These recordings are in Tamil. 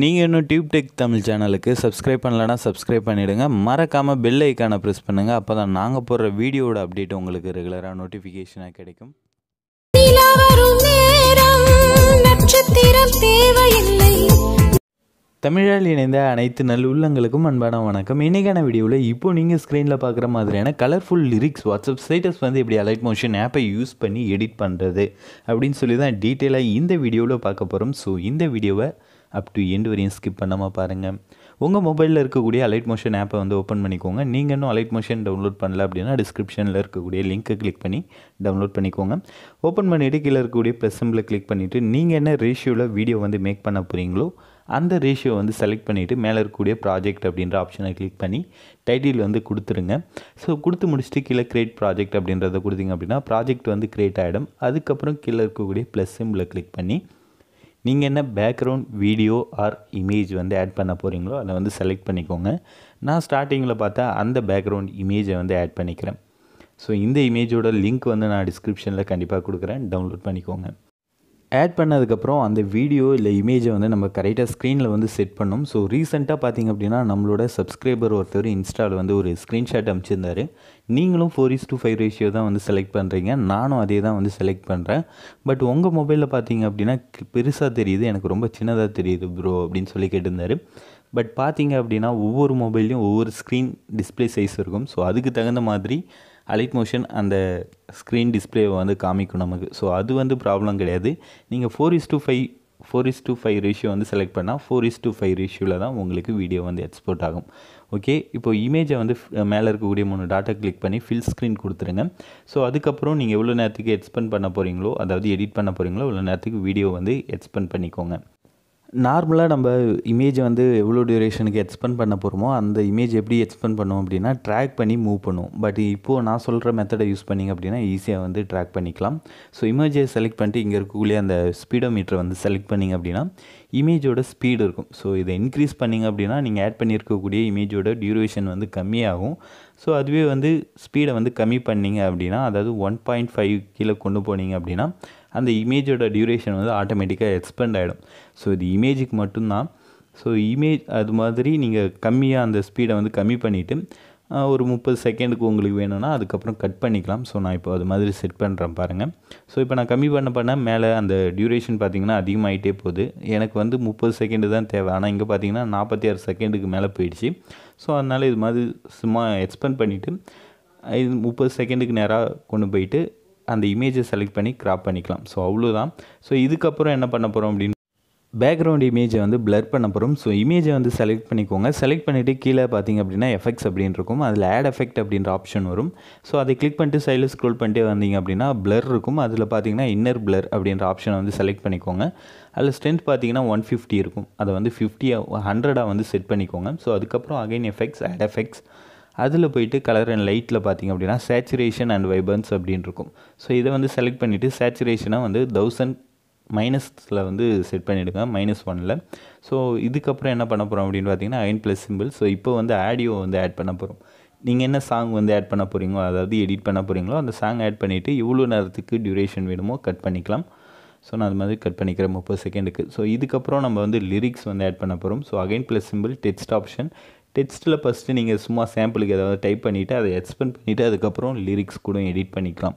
நீங்கள் இன்னும் டியூப் டெக் தமிழ் சேனலுக்கு சப்ஸ்கிரைப் பண்ணலன்னா சப்ஸ்கிரைப் பண்ணிவிடுங்க மறக்காமல் பெல் ஐக்கானை ப்ரெஸ் பண்ணுங்கள் அப்போ தான் நாங்கள் போடுற வீடியோட அப்டேட் உங்களுக்கு ரெகுலராக நோட்டிஃபிகேஷனாக கிடைக்கும். தமிழால் இணைந்த அனைத்து நல் உள்ளங்களுக்கும் அன்பான வணக்கம். இன்றைக்கான வீடியோவில் இப்போ நீங்கள் ஸ்க்ரீனில் பார்க்குற மாதிரியான கலர்ஃபுல் லிரிக்ஸ் வாட்ஸ்அப் ஸ்டேட்டஸ் வந்து எப்படி அலைட் மோஷன் ஆப்பை யூஸ் பண்ணி எடிட் பண்ணுறது அப்படின்னு சொல்லி தான் டீட்டெயிலாக இந்த வீடியோவில் பார்க்க போகிறோம் ஸோ இந்த வீடியோவை அப் டு எண்டு வரையும் ஸ்கிப் பண்ணாமல் பாருங்கள் உங்கள் மொபைலில் இருக்கக்கூடிய அலைட் மோஷன் ஆப்பை வந்து ஓப்பன் பண்ணிக்கோங்க. நீங்கள் இன்னும் அலைட் மோஷன் டவுன்லோட் பண்ணல அப்படின்னா டிஸ்கிரிப்ஷனில் இருக்கக்கூடிய லிங்க்கை கிளிக் பண்ணி டவுன்லோட் பண்ணிக்கோங்க. ஓப்பன் பண்ணிவிட்டு கீழே இருக்கக்கூடிய ப்ளஸ் சிம்பிளை கிளிக் பண்ணிவிட்டு நீங்கள் என்ன ரேஷியோவில் வீடியோ வந்து மேக் பண்ண போகிறீங்களோ அந்த ரேஷியோ வந்து செலக்ட் பண்ணிவிட்டு மேலே இருக்கக்கூடிய ப்ராஜெக்ட் அப்படின்ற ஆப்ஷனை கிளிக் பண்ணி டைட்டில் வந்து கொடுத்துருங்க. ஸோ கொடுத்து முடிச்சுட்டு கீழே க்ரியேட் ப்ராஜெக்ட் அப்படின்றத கொடுத்தீங்க அப்படின்னா ப்ராஜெக்ட் வந்து கிரியேட் ஆகிடும் அதுக்கப்புறம் கீழே இருக்கக்கூடிய ப்ளஸ் சிம்பிளை கிளிக் பண்ணி நீங்கள் என்ன பேக்ரவுண்ட் வீடியோ ஆர் இமேஜ் வந்து ஆட் பண்ண போகிறீங்களோ அதை வந்து செலக்ட் பண்ணிக்கோங்க. நான் ஸ்டார்டிங்கில் பார்த்தா அந்த பேக்ரவுண்ட் இமேஜை வந்து ஆட் பண்ணிக்கிறேன். ஸோ இந்த இமேஜோட லிங்க் வந்து நான் டிஸ்கிரிப்ஷனில் கண்டிப்பாக கொடுக்குறேன். டவுன்லோட் பண்ணிக்கோங்க. ஆட் பண்ணதுக்கப்புறம் அந்த வீடியோ இல்லை இமேஜை வந்து நம்ம கரெக்டாக ஸ்க்ரீனில் வந்து செட் பண்ணோம். ஸோ ரீசெண்டாக பார்த்தீங்க அப்படின்னா நம்மளோட சப்ஸ்கிரைபர் ஒருத்தர் இன்ஸ்டாவில் வந்து ஒரு ஸ்க்ரீன்ஷாட் அனுப்பிச்சிருந்தாரு. நீங்களும் four is to five ratio தான் வந்து செலக்ட் பண்ணுறீங்க நானும் அதே தான் வந்து செலக்ட் பண்ணுறேன் பட் உங்கள் மொபைலில் பார்த்தீங்க அப்படின்னா பெருசாக தெரியுது. எனக்கு ரொம்ப சின்னதாக தெரியுது ப்ரோ அப்படின்னு சொல்லி கேட்டிருந்தாரு. பட் பார்த்தீங்க அப்படின்னா ஒவ்வொரு மொபைல்லையும் ஒவ்வொரு ஸ்க்ரீன் டிஸ்பிளே சைஸ் இருக்கும். ஸோ அதுக்கு தகுந்த மாதிரி அலைட் மோஷன் அந்த ஸ்க்ரீன் டிஸ்பிளேவை வந்து காமிக்கும் நமக்கு. ஸோ அது வந்து ப்ராப்ளம் கிடையாது. நீங்கள் four is to five four is to five ratio வந்து செலக்ட் பண்ணால் ஃபோர் இஸ் டூ ஃபைவ் ரேஷியோவில் தான் உங்களுக்கு வீடியோ வந்து எக்ஸ்போர்ட் ஆகும். ஓகே இப்போ இமேஜை வந்து மேலே இருக்கக்கூடிய மூணு டாட்டா கிளிக் பண்ணி ஃபில் ஸ்க்ரீன் கொடுத்துருங்க. ஸோ அதுக்கப்புறம் நீங்கள் எவ்வளோ நேரத்துக்கு எக்ஸ்பெண்ட் பண்ண போகிறீங்களோ அதாவது எடிட் பண்ண போகிறீங்களோ எவ்வளோ நேரத்துக்கு வீடியோ வந்து எக்ஸ்பெண்ட் பண்ணிக்கோங்க. நார்மலாக நம்ம இமேஜை வந்து எவ்வளோ டியூரேஷனுக்கு எக்ஸ்பெண்ட் பண்ண போகிறோமோ அந்த இமேஜ் எப்படி எக்ஸ்பெண்ட் பண்ணுவோம் அப்படின்னா ட்ராக் பண்ணி மூவ் பண்ணுவோம் பட் இப்போது நான் சொல்கிற மெத்தடை யூஸ் பண்ணிங்க அப்படின்னா ஈஸியாக வந்து ட்ராக் பண்ணிக்கலாம். ஸோ இமேஜை செலக்ட் பண்ணிட்டு இங்கே இருக்கக்கூடிய அந்த ஸ்பீடோ மீட்டரை வந்து செலக்ட் பண்ணிங்க அப்படின்னா இமேஜோட ஸ்பீடு இருக்கும். ஸோ இதை இன்க்ரீஸ் பண்ணிங்க அப்படின்னா நீங்கள் ஆட் பண்ணியிருக்கக்கூடிய இமேஜோட டியூரேஷன் வந்து கம்மியாகும். ஸோ அதுவே வந்து ஸ்பீடை வந்து கம்மி பண்ணிங்க அப்படின்னா அதாவது ஒன் பாயிண்ட் ஃபைவ் கீழே கொண்டு போனீங்க அப்படின்னா அந்த இமேஜோட டியூரேஷன் வந்து ஆட்டோமேட்டிக்காக எக்ஸ்பெண்ட் ஆகிடும் ஸோ இது இமேஜுக்கு மட்டும்தான். ஸோ இமேஜ் அது மாதிரி நீங்கள் கம்மியாக அந்த ஸ்பீடை வந்து கம்மி பண்ணிவிட்டு ஒரு முப்பது செகண்டுக்கு உங்களுக்கு வேணும்னா அதுக்கப்புறம் கட் பண்ணிக்கலாம். ஸோ நான் இப்போ அது மாதிரி செட் பண்ணுறேன் பாருங்கள் ஸோ இப்போ நான் கம்மி பண்ண பண்ண மேலே அந்த டியூரேஷன் பார்த்திங்கன்னா அதிகமாகிட்டே போகுது. எனக்கு வந்து முப்பது செகண்டு தான் தேவை. ஆனால் இங்கே பார்த்தீங்கன்னா நாற்பத்தி ஆறு செகண்டுக்கு மேலே போயிடுச்சு. ஸோ அதனால் இது மாதிரி சும்மா எக்ஸ்பெண்ட் பண்ணிவிட்டு இது முப்பது செகண்டுக்கு நேராக கொண்டு போயிட்டு அந்த இமேஜை செலக்ட் பண்ணி க்ராப் பண்ணிக்கலாம். ஸோ அவ்வளோதான் ஸோ இதுக்கப்புறம் என்ன பண்ண போகிறோம் அப்படின்னு பேக்ரவுண்ட் இமேஜை வந்து பிளர் பண்ண போகிறோம் ஸோ இமேஜை வந்து செலக்ட் பண்ணிக்கோங்க. செலக்ட் பண்ணிவிட்டு கீழே பார்த்தீங்க அப்படின்னா எஃபெக்ட்ஸ் அப்படின்னு இருக்கும். அதில் ஆட் எஃபெக்ட் அப்படின்ற ஆப்ஷன் வரும். ஸோ அதை கிளிக் பண்ணிட்டு சைடில் ஸ்க்ரோல் பண்ணிட்டே வந்தீங்க அப்படின்னா பிளர் இருக்கும். அதில் பார்த்தீங்கன்னா இன்னர் பிளர் அப்படின்ற ஆப்ஷனை வந்து செலக்ட் பண்ணிக்கோங்க. அதில் ஸ்ட்ரென்த் பார்த்தீங்கன்னா ஒன் ஃபிஃப்டி இருக்கும். அதை வந்து ஃபிஃப்டியாக ஹண்ட்ரடாக வந்து செட் பண்ணிக்கோங்க. ஸோ அதுக்கப்புறம் அகைன் எஃபெக்ட்ஸ் ஆட் எஃபெக்ட்ஸ் அதில் போயிட்டு கலர் அண்ட் லைட்டில் பார்த்திங்க அப்படின்னா சேச்சுரேஷன் அண்ட் வைபன்ஸ் அப்படின்னு இருக்கும் ஸோ இதை வந்து செலக்ட் பண்ணிவிட்டு சேச்சுரேஷனை வந்து தௌசண்ட் மைனஸில் வந்து செட் பண்ணிவிடுங்க மைனஸ் ஒனில் ஸோ இதுக்கப்புறம் என்ன பண்ண போகிறோம் அப்படின்னு பார்த்தீங்கன்னா அயன் ப்ளஸ் சிம்பிள் ஸோ இப்போ வந்து ஆடியோ வந்து ஆட் பண்ண போகிறோம் நீங்கள் என்ன சாங் வந்து ஆட் பண்ண போகிறீங்களோ அதாவது எடிட் பண்ண போகிறீங்களோ அந்த சாங் ஆட் பண்ணிவிட்டு எவ்வளோ நேரத்துக்கு டியூரேஷன் வேணுமோ கட் பண்ணிக்கலாம். ஸோ நான் அது மாதிரி கட் பண்ணிக்கிறேன் முப்பது செகண்டுக்கு ஸோ இதுக்கப்புறம் நம்ம வந்து லிரிக்ஸ் வந்து ஆட் பண்ண போகிறோம் so again plus symbol text option டெக்ஸ்ட்டில் first நீங்கள் சும்மா சாம்பிளுக்கு ஏதாவது டைப் பண்ணிவிட்டு அதை எக்ஸ்பெண்ட் பண்ணிவிட்டு அதுக்கப்புறம் லிரிக்ஸ் கூட எடிட் பண்ணிக்கலாம்.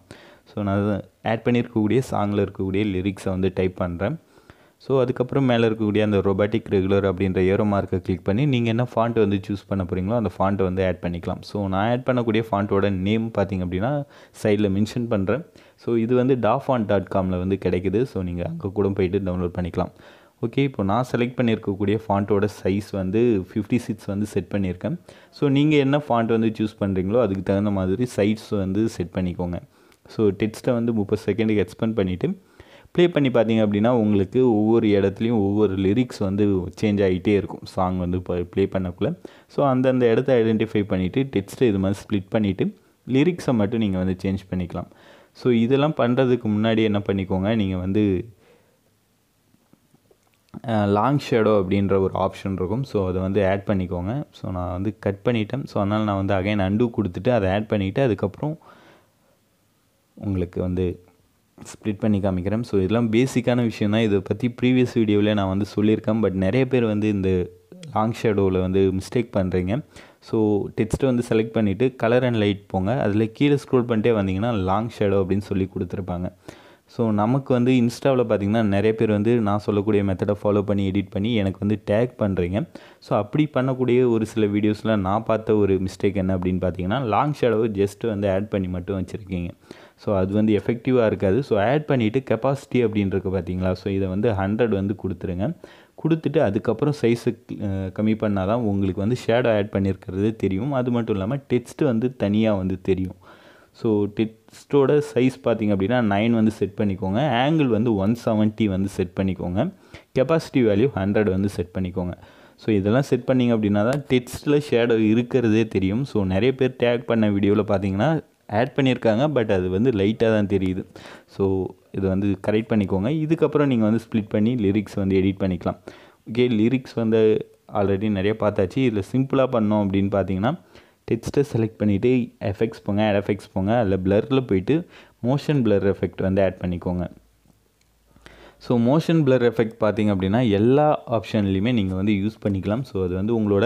ஸோ நான் ஆட் பண்ணியிருக்கக்கூடிய சாங்கில் இருக்கக்கூடிய லிரிக்ஸை வந்து டைப் பண்ணுறேன் ஸோ அதுக்கப்புறம் மேலே இருக்கக்கூடிய அந்த ரொபாட்டிக் ரெகுலர் அப்படின்ற ஏரோ மார்க்கை கிளிக் பண்ணி நீங்கள் என்ன ஃபாண்ட் வந்து சூஸ் பண்ண போகிறீங்களோ அந்த ஃபாண்ட்டை வந்து ஆட் பண்ணிக்கலாம். ஸோ நான் ஆட் பண்ணக்கூடிய ஃபாண்ட்டோட நேம் பார்த்திங்க அப்படின்னா சைடில் மென்ஷன் பண்ணுறேன் ஸோ இது வந்து டாஃபான் டாட் காமில் வந்து கிடைக்குது. ஸோ நீங்கள் அங்கே கூட போயிட்டு டவுன்லோட் பண்ணிக்கலாம். ஓகே இப்போ நான் செலக்ட் பண்ணியிருக்கக்கூடிய ஃபாண்ட்டோட சைஸ் வந்து ஃபிஃப்டி சிக்ஸ் வந்து செட் பண்ணியிருக்கேன். ஸோ நீங்கள் என்ன ஃபாண்ட் வந்து சூஸ் பண்ணுறீங்களோ அதுக்கு தகுந்த மாதிரி சைஸ் வந்து செட் பண்ணிக்கோங்க. ஸோ டெக்ஸ்ட்டை வந்து முப்பது செகண்டுக்கு எக்ஸ்பெண்ட் பண்ணிவிட்டு ப்ளே பண்ணி பார்த்தீங்க அப்படின்னா உங்களுக்கு ஒவ்வொரு இடத்துலையும் ஒவ்வொரு லிரிக்ஸ் வந்து சேஞ்ச் ஆகிட்டே இருக்கும். சாங் வந்து இப்போ ப்ளே பண்ணக்குள்ளே. ஸோ அந்தந்த இடத்த ஐடென்டிஃபை பண்ணிவிட்டு டெக்ஸ்ட்டை இது மாதிரி ஸ்ப்ளிட் பண்ணிவிட்டு லிரிக்ஸை மட்டும் நீங்கள் வந்து சேஞ்ச் பண்ணிக்கலாம். ஸோ இதெல்லாம் பண்ணுறதுக்கு முன்னாடி என்ன பண்ணிக்கோங்க நீங்கள் வந்து லாங் ஷேடோ அப்படின்ற ஒரு ஆப்ஷன் இருக்கும். ஸோ அதை வந்து ஆட் பண்ணிக்கோங்க. ஸோ நான் வந்து கட் பண்ணிட்டேன். ஸோ அதனால் நான் வந்து அகைன் அண்டு கொடுத்துட்டு அதை ஆட் பண்ணிவிட்டு அதுக்கப்புறம் உங்களுக்கு வந்து ஸ்ப்ளிட் பண்ணி காமிக்கிறேன். ஸோ இதெல்லாம் பேசிக்கான விஷயம் தான். இதை பற்றி ப்ரீவியஸ் வீடியோவில் நான் வந்து சொல்லியிருக்கேன். பட் நிறைய பேர் வந்து இந்த லாங் ஷேடோவில் வந்து மிஸ்டேக் பண்ணுறீங்க ஸோ டெக்ஸ்ட்டை வந்து செலக்ட் பண்ணிவிட்டு கலர் அண்ட் லைட் போங்க. அதில் கீழே ஸ்க்ரோல் பண்ணிட்டே வந்தீங்கன்னா லாங் ஷேடோ அப்படின்னு சொல்லி கொடுத்துருப்பாங்க. ஸோ நமக்கு வந்து இன்ஸ்டாவில் பார்த்தீங்கன்னா நிறைய பேர் வந்து நான் சொல்லக்கூடிய மெத்தடை ஃபாலோ பண்ணி எடிட் பண்ணி எனக்கு வந்து டேக் பண்ணுறீங்க ஸோ அப்படி பண்ணக்கூடிய ஒரு சில வீடியோஸில் நான் பார்த்த ஒரு மிஸ்டேக் என்ன அப்படின்னு பார்த்தீங்கன்னா லாங் ஷேடோவை ஜஸ்ட்டு வந்து ஆட் பண்ணி மட்டும் வச்சுருக்கீங்க. ஸோ அது வந்து எஃபெக்டிவாக இருக்காது. ஸோ ஆட் பண்ணிவிட்டு கெப்பாசிட்டி அப்படின்றது பார்த்தீங்களா? ஸோ இதை வந்து ஹண்ட்ரட் வந்து கொடுத்துருங்க. கொடுத்துட்டு அதுக்கப்புறம் சைஸு கம்மி பண்ணால் தான் உங்களுக்கு வந்து ஷேடோ ஆட் பண்ணியிருக்கிறது தெரியும். அது மட்டும் இல்லாமல் டெக்ஸ்ட்டு வந்து தனியாக வந்து தெரியும். ஸோ டெக்ஸ்ட்டோட சைஸ் பார்த்திங்க அப்படின்னா நைன் வந்து செட் பண்ணிக்கோங்க. ஆங்கிள் வந்து ஒன் செவன்ட்டி வந்து செட் பண்ணிக்கோங்க. கெப்பாசிட்டி வேல்யூ ஹண்ட்ரட் வந்து செட் பண்ணிக்கோங்க. ஸோ இதெல்லாம் செட் பண்ணிங்க அப்படின்னா தான் டெக்ஸ்ட்டில் ஷேடோ இருக்கிறதே தெரியும். ஸோ நிறைய பேர் டேக் பண்ண வீடியோவில் பார்த்தீங்கன்னா ஆட் பண்ணியிருக்காங்க. பட் அது வந்து லைட்டாக தான் தெரியுது. ஸோ இது வந்து கரெக்ட் பண்ணிக்கோங்க. இதுக்கப்புறம் நீங்கள் வந்து ஸ்ப்ளிட் பண்ணி லிரிக்ஸ் வந்து எடிட் பண்ணிக்கலாம். ஓகே லிரிக்ஸ் வந்து ஆல்ரெடி நிறைய பார்த்தாச்சு. இதில் சிம்பிளாக பண்ணோம் அப்படின்னு பார்த்தீங்கன்னா டெக்ஸ்ட்டை செலக்ட் பண்ணிவிட்டு எஃபெக்ட்ஸ் போங்க ஆட் எஃபெக்ட்ஸ் போங்க. அதில் ப்ளரில் போயிட்டு மோஷன் ப்ளர் எஃபெக்ட் வந்து ஆட் பண்ணிக்கோங்க. ஸோ மோஷன் ப்ளர் எஃபெக்ட் பார்த்திங்க அப்படின்னா எல்லா ஆப்ஷன்லேயுமே நீங்கள் வந்து யூஸ் பண்ணிக்கலாம். ஸோ அது வந்து உங்களோட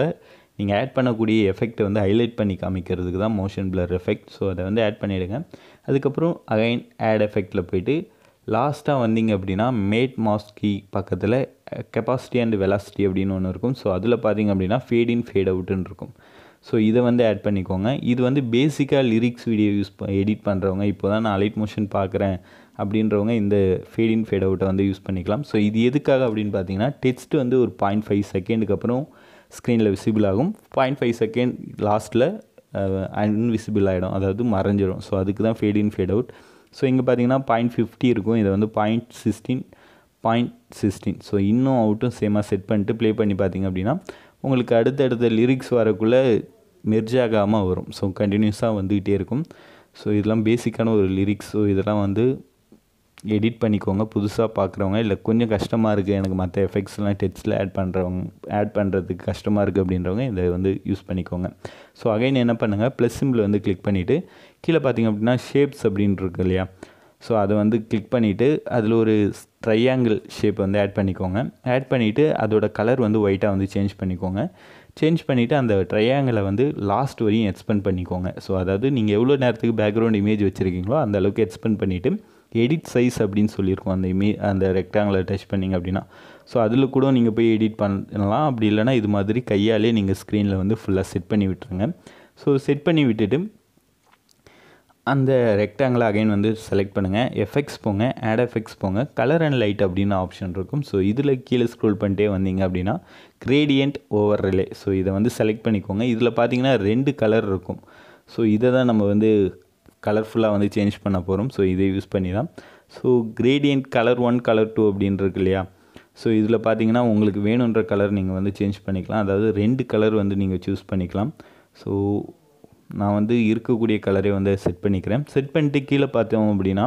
நீங்கள் ஆட் பண்ணக்கூடிய எஃபெக்ட்டை வந்து ஹைலைட் பண்ணி காமிக்கிறதுக்கு தான் மோஷன் ப்ளர் எஃபெக்ட் ஸோ அதை வந்து ஆட் பண்ணிவிடுங்க அதுக்கப்புறம் அகைன் ஆட் எஃபெக்டில் போயிட்டு லாஸ்ட்டாக வந்தீங்க அப்படின்னா மேட் மாஸ்கி பக்கத்தில் கெப்பாசிட்டி அண்ட் வெலாசிட்டி அப்படின்னு ஒன்று இருக்கும். ஸோ அதில் பார்த்தீங்க அப்படின்னா ஃபேட் இன் ஃபேட் அவுட்டுன்னு இருக்கும். ஸோ இதை வந்து ஆட் பண்ணிக்கோங்க. இது வந்து பேசிக்காக லிரிக்ஸ் வீடியோ யூஸ் எடிட் பண்ணுறவங்க இப்போ தான் நான் அலைட் மோஷன் பார்க்குறேன் அப்படின்றவங்க இந்த ஃபேட் இன் ஃபேட் அவுட்டை வந்து யூஸ் பண்ணிக்கலாம். ஸோ இது எதுக்காக அப்படின்னு பார்த்தீங்கன்னா டெக்ஸ்ட் வந்து ஒரு பாயிண்ட் ஃபைவ் செகண்டுக்கு அப்புறம் ஸ்க்ரீனில் விசிபிள் ஆகும். பாயிண்ட் ஃபைவ் செகண்ட் லாஸ்ட்டில் அன்விசிபிள் ஆகிடும் அதாவது மறைஞ்சிடும் ஸோ அதுக்கு தான் fade in fade out so இங்கே பார்த்தீங்கன்னா பாயிண்ட் ஃபிஃப்டி இருக்கும். இதை வந்து point sixteen point sixteen so இன்னும் அவுட்டும் சேமாக செட் பண்ணிட்டு ப்ளே பண்ணி பார்த்தீங்க அப்படின்னா உங்களுக்கு அடுத்தடுத்த லிரிக்ஸ் வரக்குள்ளே மெர்ஜ் ஆகாமல் வரும் ஸோ கண்டினியூஸாக வந்துக்கிட்டே இருக்கும். ஸோ இதெல்லாம் பேசிக்கான ஒரு லிரிக்ஸ் ஸோ இதெல்லாம் வந்து எடிட் பண்ணிக்கோங்க. புதுசாக பார்க்குறவங்க இல்லை கொஞ்சம் கஷ்டமாக இருக்குது எனக்கு மற்ற எஃபெக்ட்ஸ்லாம் டெக்ஸ்ட்டில் ஆட் பண்ணுறவங்க ஆட் பண்ணுறதுக்கு கஷ்டமாக இருக்குது அப்படின்றவங்க இதை வந்து யூஸ் பண்ணிக்கோங்க. ஸோ அகைன் என்ன பண்ணுங்கள் ப்ளஸ் சிம்பிள் வந்து கிளிக் பண்ணிவிட்டு கீழே பார்த்தீங்க அப்படின்னா ஷேப்ஸ் அப்படின்ட்டு இருக்கு இல்லையா? ஸோ அதை வந்து கிளிக் பண்ணிவிட்டு அதில் ஒரு ட்ரையாங்கிள் ஷேப் வந்து ஆட் பண்ணிக்கோங்க. ஆட் பண்ணிவிட்டு அதோட கலர் வந்து ஒயிட்டாக வந்து சேஞ்ச் பண்ணிக்கோங்க. சேஞ்ச் பண்ணிவிட்டு அந்த ட்ரையாங்கிளை வந்து லாஸ்ட் வரையும் எக்ஸ்பெண்ட் பண்ணிக்கோங்க. ஸோ அதாவது நீங்கள் எவ்வளோ நேரத்துக்கு பேக்ரவுண்ட் இமேஜ் வச்சுருக்கீங்களோ அந்த அளவுக்கு எக்ஸ்பெண்ட் பண்ணிவிட்டு எடிட் சைஸ் அப்படின்னு சொல்லியிருக்கோம். அந்த இமே அந்த ரெக்டாங்கிளை டச் பண்ணிங்க அப்படின்னா. ஸோ அதில் கூட நீங்கள் போய் எடிட் பண்ணலாம். அப்படி இல்லைனா இது மாதிரி கையாலே நீங்கள் ஸ்க்ரீனில் வந்து ஃபுல்லாக செட் பண்ணி விட்டுருங்க. ஸோ செட் பண்ணி விட்டுட்டு அந்த ரெக்டாங்கில் அகைன் வந்து செலக்ட் பண்ணுங்கள் எஃபெக்ட்ஸ் போங்க ஆட் எஃபெக்ட்ஸ் போங்க. கலர் அண்ட் லைட் அப்படின்னு ஆப்ஷன் இருக்கும். ஸோ இதில் கீழே ஸ்க்ரோல் பண்ணிட்டே வந்தீங்க அப்படின்னா கிரேடியன்ட் ஓவர் ரிலே ஸோ இதை வந்து செலக்ட் பண்ணிக்கோங்க. இதில் பார்த்தீங்கன்னா ரெண்டு கலர் இருக்கும். ஸோ இதை தான் நம்ம வந்து கலர்ஃபுல்லாக வந்து சேஞ்ச் பண்ண போகிறோம் ஸோ இதை யூஸ் பண்ணி தான் so gradient colour one colour two அப்படின்னு இருக்கு இல்லையா? ஸோ இதில் பார்த்தீங்கன்னா உங்களுக்கு வேணுன்ற கலர் நீங்கள் வந்து சேஞ்ச் பண்ணிக்கலாம். அதாவது ரெண்டு கலர் வந்து நீங்கள் சூஸ் பண்ணிக்கலாம். ஸோ நான் வந்து இருக்கக்கூடிய கலரே வந்து செட் பண்ணிக்கிறேன். செட் பண்ணிட்டு கீழே பார்த்தோம் அப்படின்னா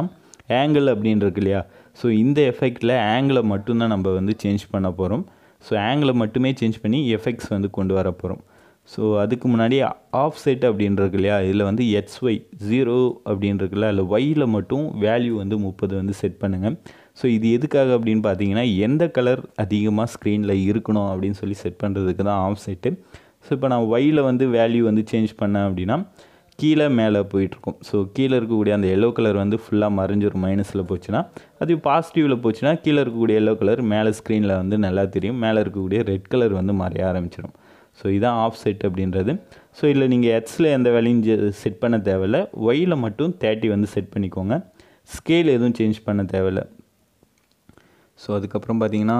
ஆங்கிள் அப்படின்னு இருக்கு இல்லையா? ஸோ இந்த எஃபெக்டில் ஆங்கிளை மட்டும்தான் நம்ம வந்து சேஞ்ச் பண்ண போகிறோம் ஸோ ஆங்கிளை மட்டுமே சேஞ்ச் பண்ணி எஃபெக்ட்ஸ் வந்து கொண்டு வர போகிறோம் ஸோ அதுக்கு முன்னாடி ஆஃப் செட் அப்படின்றது இல்லையா? இதில் வந்து எக்ஸ் ஒய் ஜீரோ அப்படின்றதுல அதில் ஒய்யில் மட்டும் வேல்யூ வந்து முப்பது வந்து செட் பண்ணுங்கள் ஸோ இது எதுக்காக அப்படின்னு பார்த்தீங்கன்னா எந்த கலர் அதிகமாக ஸ்க்ரீனில் இருக்கணும் அப்படின்னு சொல்லி செட் பண்ணுறதுக்கு தான் ஆஃப் செட்டு ஸோ இப்போ நான் ஒயில் வந்து வேல்யூ வந்து சேஞ்ச் பண்ணேன் அப்படின்னா கீழே மேலே போயிட்டுருக்கும். ஸோ கீழே இருக்கக்கூடிய அந்த எல்லோ கலர் வந்து ஃபுல்லாக மறைஞ்சிரும் மைனஸில் போச்சுன்னா அது பாசிட்டிவில் போச்சுன்னா கீழே இருக்கக்கூடிய எல்லோ கலர் மேலே ஸ்க்ரீனில் வந்து நல்லா தெரியும். மேலே இருக்கக்கூடிய ரெட் கலர் வந்து மறைய ஆரம்பிச்சிடும். ஸோ இதான் ஆஃப் செட் அப்படின்றது. ஸோ இதில் நீங்கள் எட்ஸில் எந்த வேலையும் செட் பண்ண தேவையில்ல. ஒயில் மட்டும் தேர்ட்டி வந்து செட் பண்ணிக்கோங்க. ஸ்கேல் எதுவும் சேஞ்ச் பண்ண தேவையில்ல. ஸோ அதுக்கப்புறம் பார்த்தீங்கன்னா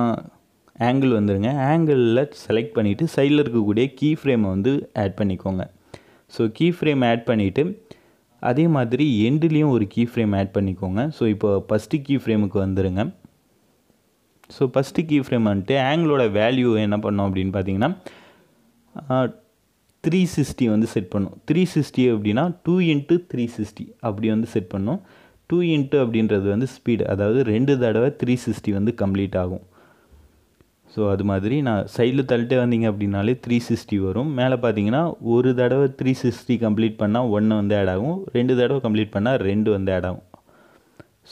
ஆங்கிள் வந்துடுங்க ஆங்கிளில் செலக்ட் பண்ணிவிட்டு சைடில் இருக்கக்கூடிய கீ ஃப்ரேமை வந்து ஆட் பண்ணிக்கோங்க. ஸோ கீ ஃப்ரேம் ஆட் பண்ணிவிட்டு அதே மாதிரி எண்டுலேயும் ஒரு கீ ஃப்ரேம் ஆட் பண்ணிக்கோங்க. ஸோ இப்போ ஃபஸ்ட்டு கீ ஃப்ரேமுக்கு வந்துடுங்க ஸோ ஃபஸ்ட்டு கீ ஃப்ரேம் வந்துட்டு ஆங்கிளோட வேல்யூ என்ன பண்ணோம் அப்படின்னு பார்த்தீங்கன்னா த்ரீ சிக்ஸ்டி வந்து செட் பண்ணும். த்ரீ சிக்ஸ்டி அப்படின்னா டூ இன்ட்டு த்ரீ சிக்ஸ்டி அப்படி வந்து செட் பண்ணும். டூ இன்ட்டு அப்படின்றது வந்து ஸ்பீடு அதாவது ரெண்டு தடவை த்ரீ சிக்ஸ்டி வந்து கம்ப்ளீட் ஆகும். ஸோ அது மாதிரி நான் சைடில் தள்ளிட்டே வந்தீங்க அப்படின்னாலே த்ரீ சிக்ஸ்டி வரும். மேலே பார்த்தீங்கன்னா ஒரு தடவை த்ரீ சிக்ஸ்டி கம்ப்ளீட் பண்ணால் ஒன்று வந்து ஆட் ஆகும். ரெண்டு தடவை கம்ப்ளீட் பண்ணால் ரெண்டு வந்து ஆட் ஆகும்.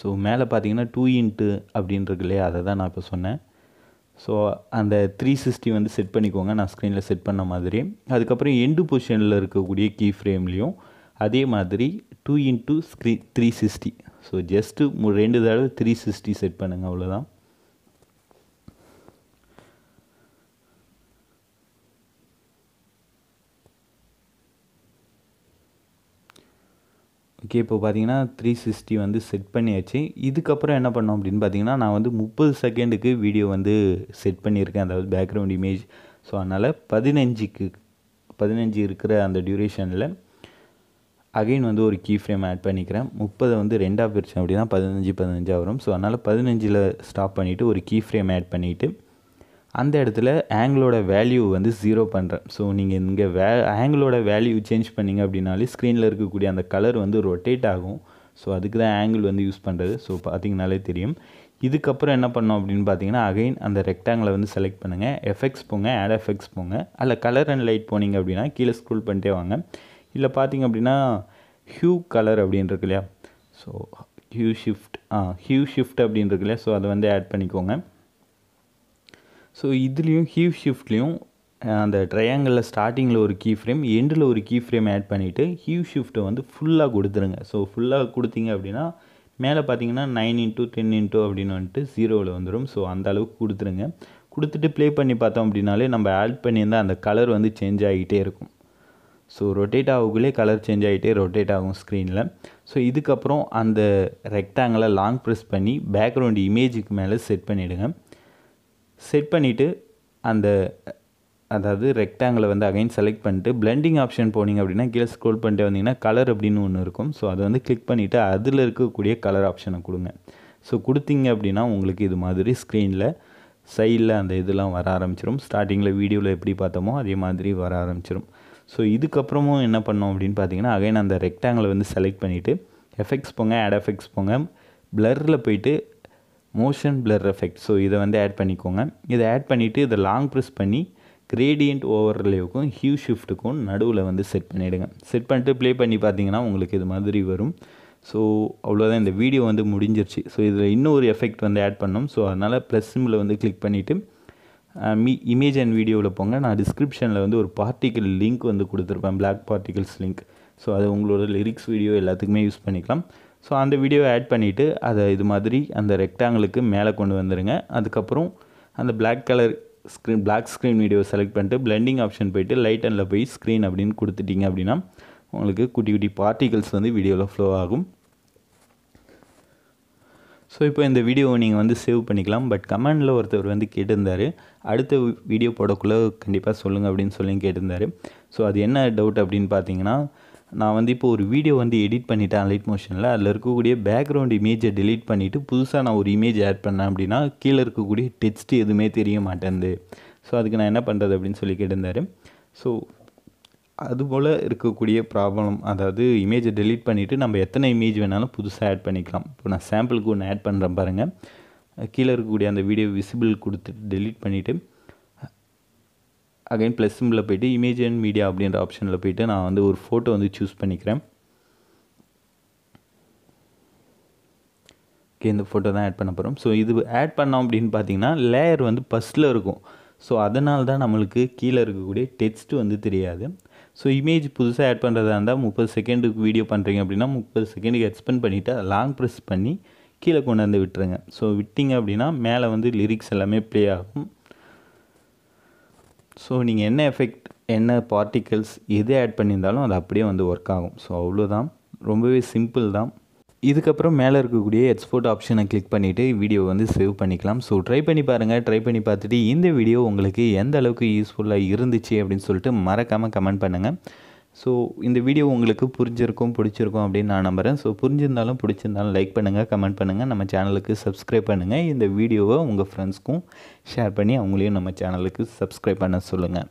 ஸோ மேலே பார்த்தீங்கன்னா டூ இன்ட்டு அப்படின்ருக்கு இல்லையா? அதை தான் நான் இப்போ சொன்னேன். ஸோ அந்த த்ரீ சிக்ஸ்டி வந்து செட் பண்ணிக்கோங்க. நான் ஸ்க்ரீனில் செட் பண்ண மாதிரி. அதுக்கப்புறம் எண்டு பொசிஷனில் இருக்கக்கூடிய கீ ஃப்ரேம்லேயும் அதே மாதிரி டூ இன்ட்டு ஸ்க்ரீ த்ரீ சிக்ஸ்டி ஸோ ஜஸ்ட்டு ரெண்டு தடவை த்ரீ சிக்ஸ்டி செட் பண்ணுங்கள் அவ்வளோதான் ஓகே இப்போ பார்த்தீங்கன்னா த்ரீ சிக்ஸ்டி வந்து செட் பண்ணியாச்சு. இதுக்கப்புறம் என்ன பண்ணோம் அப்படின்னு பார்த்தீங்கன்னா நான் வந்து முப்பது செகண்டுக்கு வீடியோ வந்து செட் பண்ணியிருக்கேன். அதாவது பேக்ரவுண்ட் இமேஜ் ஸோ அதனால் பதினஞ்சுக்கு பதினஞ்சு இருக்கிற அந்த டியூரேஷனில் அகைன் வந்து ஒரு கீ ஃப்ரேம் ஆட் பண்ணிக்கிறேன். முப்பதை வந்து ரெண்டாக பிரித்தேன் அப்படின்னா பதினஞ்சு பதினஞ்சாக வரும். ஸோ அதனால் பதினஞ்சில் ஸ்டாப் பண்ணிவிட்டு ஒரு கீ ஃப்ரேம் ஆட் பண்ணிவிட்டு அந்த இடத்துல ஆங்கிளோட வேல்யூ வந்து ஜீரோ பண்ணுறேன் ஸோ நீங்கள் இங்கே வே ஆங்கிளோட வேல்யூ சேஞ்ச் பண்ணிங்க அப்படின்னாலே ஸ்க்ரீனில் இருக்கக்கூடிய அந்த கலர் வந்து ரொட்டேட் ஆகும். ஸோ அதுக்கு தான் ஆங்கிள் வந்து யூஸ் பண்ணுறது ஸோ பார்த்திங்கனாலே தெரியும். இதுக்கப்புறம் என்ன பண்ணோம் அப்படின்னு பார்த்தீங்கன்னா அகைன் அந்த ரெக்டாங்கிளை வந்து செலக்ட் பண்ணுங்கள் எஃபெக்ட்ஸ் போங்க ஆட் எஃபெக்ட்ஸ் போங்க. அதில் கலர் அண்ட் லைட் போனீங்க அப்படின்னா கீழே ஸ்க்ரோல் பண்ணிட்டே வாங்க. இல்லை பார்த்தீங்க அப்படின்னா ஹியூ கலர் அப்படின்னு இருக்கு இல்லையா? So hue shift ah hue shift அப்படின்னு இருக்கு இல்லையா? ஸோ அதை வந்து ஆட் பண்ணிக்கோங்க. ஸோ இதுலேயும் ஹீவ் ஷிஃப்ட்லேயும் அந்த ட்ரையாங்கிளில் ஸ்டார்டிங்கில் ஒரு கீ ஃப்ரேம் எண்டில் ஒரு கீ ஃப்ரேம் ஆட் பண்ணிவிட்டு ஹீவ் ஷிஃப்ட்டை வந்து ஃபுல்லாக கொடுத்துருங்க. ஸோ ஃபுல்லாக கொடுத்தீங்க அப்படின்னா மேலே பார்த்தீங்கன்னா நைன் இன்ட்டு டென் இன்ட்டு அப்படின்னு வந்துட்டு ஜீரோவில் வந்துடும் ஸோ அந்த அளவுக்கு கொடுத்துருங்க. கொடுத்துட்டு ப்ளே பண்ணி பார்த்தோம் அப்படின்னாலே நம்ம ஆட் பண்ணியிருந்தால் அந்த கலர் வந்து சேஞ்ச் ஆகிட்டே இருக்கும். ஸோ ரொட்டேட் ஆகக்குள்ளே கலர் சேஞ்ச் ஆகிட்டே ரொட்டேட் ஆகும் ஸ்க்ரீனில் ஸோ இதுக்கப்புறம் அந்த ரெக்டாங்கிளை லாங் ப்ரெஸ் பண்ணி பேக்ரவுண்ட் இமேஜுக்கு மேலே செட் பண்ணிவிடுங்க செட் பண்ணிவிட்டு அந்த அதாவது ரெக்டாங்கிளை வந்து அகைன் செலக்ட் பண்ணிட்டு பிளெண்டிங் ஆப்ஷன் போனீங்க அப்படின்னா கீழே ஸ்க்ரோல் பண்ணிட்டு வந்தீங்கன்னா கலர் அப்படின்னு ஒன்று இருக்கும். ஸோ அதை வந்து கிளிக் பண்ணிவிட்டு அதில் இருக்கக்கூடிய கலர் ஆப்ஷனை கொடுங்க. ஸோ கொடுத்தீங்க அப்படின்னா உங்களுக்கு இது மாதிரி ஸ்க்ரீனில் சைடில் அந்த இதெல்லாம் வர ஆரம்பிச்சிடும் ஸ்டார்டிங்கில் வீடியோவில் எப்படி பார்த்தோமோ அதே மாதிரி வர ஆரம்பிச்சிடும் ஸோ இதுக்கப்புறமும் என்ன பண்ணோம் அப்படின்னு பார்த்தீங்கன்னா அகைன் அந்த ரெக்டாங்கிளை வந்து செலக்ட் பண்ணிவிட்டு எஃபெக்ட்ஸ் போங்க ஆட் எஃபெக்ட்ஸ் போங்க ப்ளரில் போயிட்டு மோஷன் பிளர் எஃபெக்ட் ஸோ இதை வந்து ஆட் பண்ணிக்கோங்க. இதை ஆட் பண்ணிவிட்டு இதை லாங் ப்ரெஸ் பண்ணி கிரேடியன்ட் ஓவர்லேவுக்கும் ஹியூ ஷிஃப்ட்டுக்கும் நடுவில் வந்து செட் பண்ணிவிடுங்க செட் பண்ணிட்டு ப்ளே பண்ணி பார்த்தீங்கன்னா உங்களுக்கு இது மாதிரி வரும். ஸோ அவ்வளோதான் இந்த வீடியோ வந்து முடிஞ்சிருச்சு. ஸோ இதில் இன்னொரு எஃபெக்ட் வந்து ஆட் பண்ணோம். ஸோ அதனால் ப்ளஸ் சிம்மில் வந்து கிளிக் பண்ணிவிட்டு மீ இமேஜ் அண்ட் வீடியோவில் போங்க. நான் டிஸ்கிரிப்ஷனில் வந்து ஒரு பார்ட்டிக்கல் லிங்க் வந்து கொடுத்துருப்பேன். பிளாக் பார்ட்டிகல்ஸ் லிங்க் ஸோ அது உங்களோட லிரிக்ஸ் வீடியோ எல்லாத்துக்குமே யூஸ் பண்ணிக்கலாம். ஸோ அந்த வீடியோவை ஆட் பண்ணிவிட்டு அதை இது மாதிரி அந்த ரெக்டாங்கிளுக்கு மேலே கொண்டு வந்துடுங்க அதுக்கப்புறம் அந்த black colour screen black screen video select பண்ணிட்டு பிளெண்டிங் ஆப்ஷன் போயிட்டு லைட் அண்டில் போய் ஸ்க்ரீன் அப்படின்னு கொடுத்துட்டிங்க அப்படின்னா உங்களுக்கு குட்டி குட்டி பார்ட்டிகல்ஸ் வந்து வீடியோவில் ஃப்ளோ ஆகும். ஸோ இப்போ இந்த வீடியோவை நீங்கள் வந்து சேவ் பண்ணிக்கலாம். பட் கமெண்டில் ஒருத்தர் வந்து கேட்டிருந்தார். அடுத்த வீடியோ போடக்குள்ளே கண்டிப்பாக சொல்லுங்கள் அப்படின்னு சொல்லி கேட்டிருந்தார். ஸோ அது என்ன டவுட் அப்படின்னு பார்த்தீங்கன்னா நான் வந்து இப்போ ஒரு வீடியோ வந்து எடிட் பண்ணிட்டேன் லைட் மோஷனில் அதில் இருக்கக்கூடிய பேக்ரவுண்ட் இமேஜை டெலீட் பண்ணிவிட்டு புதுசாக நான் ஒரு இமேஜ் ஆட் பண்ணேன் அப்படின்னா கீழே இருக்கக்கூடிய டெக்ஸ்ட் எதுவுமே தெரிய மாட்டேங்குது ஸோ அதுக்கு நான் என்ன பண்ணுறது அப்படின்னு சொல்லி கேட்டிருந்தார். ஸோ அதுபோல் இருக்கக்கூடிய ப்ராப்ளம் அதாவது இமேஜை டெலீட் பண்ணிவிட்டு நம்ம எத்தனை இமேஜ் வேணாலும் புதுசாக ஆட் பண்ணிக்கலாம். இப்போ நான் சாம்பிளுக்கு ஒன்று ஆட் பண்ணுறேன் பாருங்கள் கீழே இருக்கக்கூடிய அந்த வீடியோ விசிபிள் கொடுத்துட்டு டெலீட் பண்ணிவிட்டு அகைன் ப்ளஸ் சிம்பில் போயிட்டு இமேஜ் அண்ட் மீடியா அப்படின்ற ஆப்ஷனில் போயிட்டு நான் வந்து ஒரு ஃபோட்டோ வந்து சூஸ் பண்ணிக்கிறேன். ஓகே இந்த ஃபோட்டோ தான் ஆட் பண்ண போகிறோம் ஸோ இது ஆட் பண்ணோம் அப்படின்னு பார்த்தீங்கன்னா லேயர் வந்து ஃபஸ்ட்டில் இருக்கும். ஸோ அதனால தான் நம்மளுக்கு கீழே இருக்கக்கூடிய டெக்ஸ்ட்டு வந்து தெரியாது. ஸோ இமேஜ் புதுசாக ஆட் பண்ணுறதா இருந்தால் முப்பது செகண்டுக்கு வீடியோ பண்ணுறீங்க அப்படின்னா முப்பது செகண்டுக்கு எக்ஸ்பெண்ட் பண்ணிவிட்டு லாங் ப்ரெஸ் பண்ணி கீழே கொண்டு வந்து விட்டுருங்க. ஸோ விட்டிங்க அப்படின்னா மேலே வந்து லிரிக்ஸ் எல்லாமே ப்ளே ஆகும். ஸோ நீங்கள் என்ன எஃபெக்ட் என்ன பார்ட்டிகல்ஸ் எது ஆட் பண்ணியிருந்தாலும் அது அப்படியே வந்து ஒர்க் ஆகும். ஸோ அவ்வளோதான் ரொம்பவே சிம்பிள் தான். இதுக்கப்புறம் மேலே இருக்கக்கூடிய எக்ஸ்போர்ட் ஆப்ஷனை கிளிக் பண்ணிவிட்டு வீடியோ வந்து சேவ் பண்ணிக்கலாம். ஸோ ட்ரை பண்ணி பாருங்கள் ட்ரை பண்ணி பார்த்துட்டு இந்த வீடியோ உங்களுக்கு எந்த அளவுக்கு யூஸ்ஃபுல்லாக இருந்துச்சு அப்படின்னு சொல்லிட்டு மறக்காமல் கமெண்ட் பண்ணுங்கள் ஸோ இந்த வீடியோ உங்களுக்கு புரிஞ்சிருக்கும் பிடிச்சிருக்கும் அப்படின்னு நான் நம்புகிறேன் ஸோ புரிஞ்சிருந்தாலும் பிடிச்சிருந்தாலும் லைக் பண்ணுங்கள் கமெண்ட் பண்ணுங்கள் நம்ம சேனலுக்கு சப்ஸ்கிரைப் பண்ணுங்கள் இந்த வீடியோவை உங்கள் ஃப்ரெண்ட்ஸ்க்கும் ஷேர் பண்ணி அவங்களையும் நம்ம சேனலுக்கு சப்ஸ்கிரைப் பண்ண சொல்லுங்கள்